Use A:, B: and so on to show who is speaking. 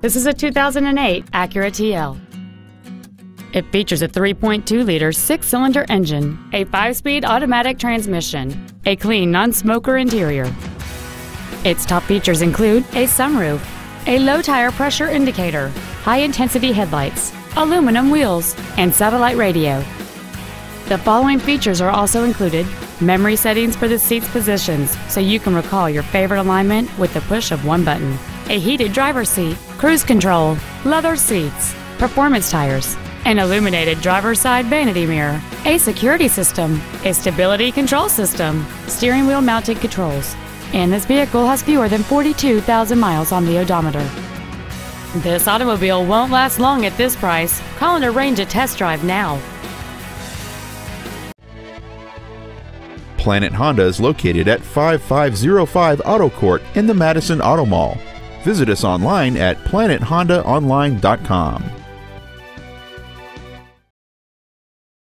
A: This is a 2008 Acura TL. It features a 3.2-liter six-cylinder engine, a five-speed automatic transmission, a clean non-smoker interior. Its top features include a sunroof, a low tire pressure indicator, high-intensity headlights, aluminum wheels, and satellite radio. The following features are also included memory settings for the seat's positions so you can recall your favorite alignment with the push of one button, a heated driver's seat, cruise control, leather seats, performance tires, an illuminated driver's side vanity mirror, a security system, a stability control system, steering wheel mounted controls, and this vehicle has fewer than 42,000 miles on the odometer. This automobile won't last long at this price. Call and arrange a test drive now.
B: Planet Honda is located at 5505 Auto Court in the Matteson Auto Mall. Visit us online at planethondaonline.com.